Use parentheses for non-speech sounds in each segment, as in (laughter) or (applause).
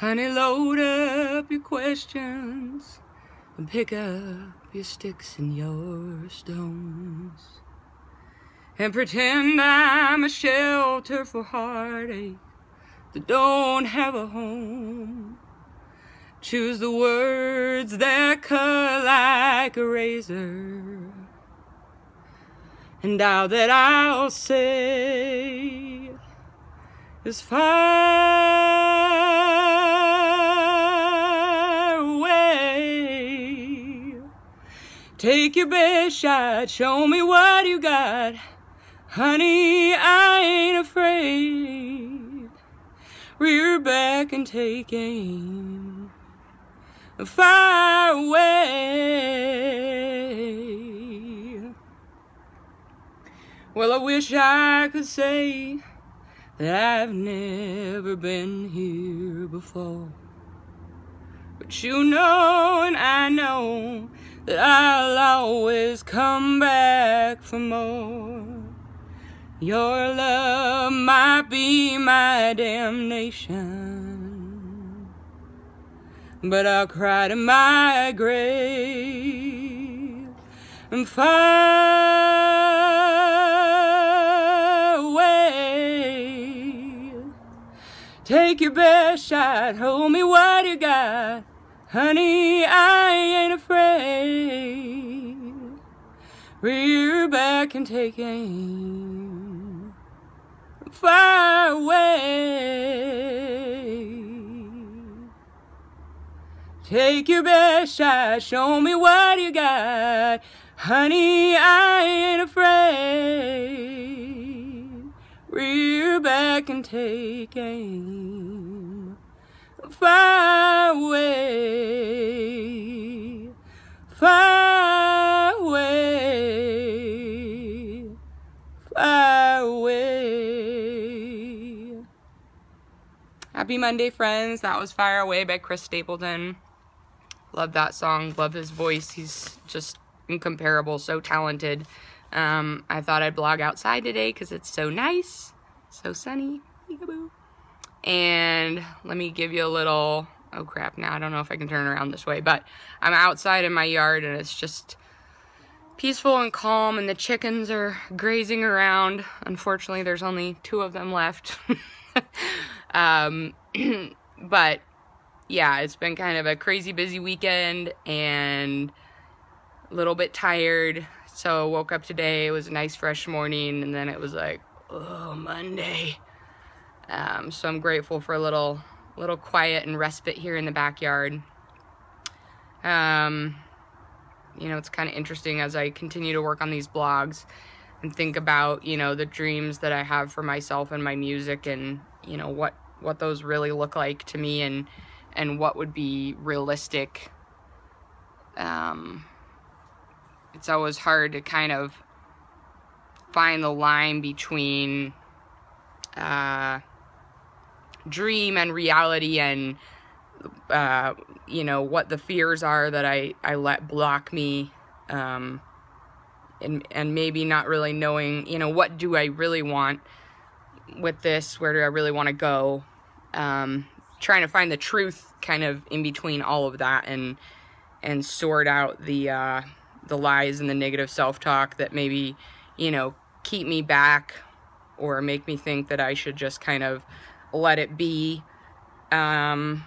Honey, load up your questions and pick up your sticks and your stones and pretend I'm a shelter for heartache that don't have a home. Choose the words that cut like a razor, and all that I'll say is far Take your best shot, show me what you got. Honey, I ain't afraid. Rear back and take aim. Far away. Well, I wish I could say that I've never been here before. But you know, and I know that I'll always come back for more. Your love might be my damnation, but I'll cry to my grave and far away. Take your best shot, hold me what you got. Honey, I ain't afraid. Rear back and take aim far away. Take your best shot, show me what you got. Honey, I ain't afraid. Rear back and take aim. Far away. Far away. Far away. Happy Monday, friends. That was Fire Away by Chris Stapleton. Love that song. Love his voice. He's just incomparable. So talented. Um, I thought I'd blog outside today because it's so nice. So sunny. Peekaboo. And let me give you a little... Oh, crap. Now I don't know if I can turn around this way. But I'm outside in my yard and it's just peaceful and calm and the chickens are grazing around. Unfortunately, there's only two of them left. (laughs) um, (clears throat) but yeah, it's been kind of a crazy busy weekend and a little bit tired. So woke up today, it was a nice fresh morning and then it was like, oh, Monday. Um, so I'm grateful for a little, little quiet and respite here in the backyard. Um, you know, it's kind of interesting as I continue to work on these blogs and think about, you know, the dreams that I have for myself and my music and, you know, what what those really look like to me and and what would be realistic. Um it's always hard to kind of find the line between uh dream and reality and uh, you know, what the fears are that I, I let block me, um, and, and maybe not really knowing, you know, what do I really want with this? Where do I really want to go? Um, trying to find the truth kind of in between all of that and, and sort out the, uh, the lies and the negative self-talk that maybe, you know, keep me back or make me think that I should just kind of let it be. Um,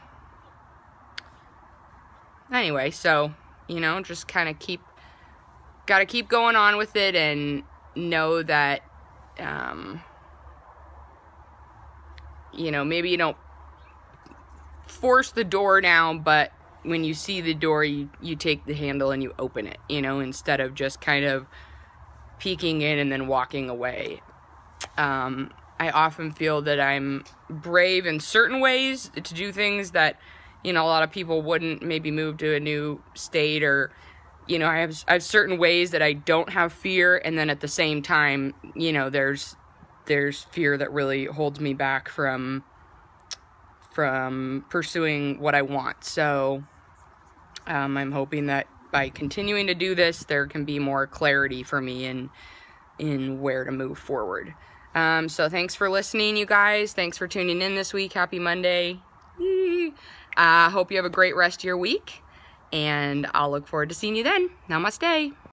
anyway, so, you know, just kind of keep, got to keep going on with it and know that, um, you know, maybe you don't force the door down, but when you see the door, you, you take the handle and you open it, you know, instead of just kind of peeking in and then walking away. Um, I often feel that I'm brave in certain ways to do things that you know, a lot of people wouldn't maybe move to a new state or, you know, I have, I have certain ways that I don't have fear. And then at the same time, you know, there's, there's fear that really holds me back from, from pursuing what I want. So, um, I'm hoping that by continuing to do this, there can be more clarity for me in, in where to move forward. Um, so thanks for listening, you guys. Thanks for tuning in this week. Happy Monday. I uh, hope you have a great rest of your week, and I'll look forward to seeing you then. Namaste.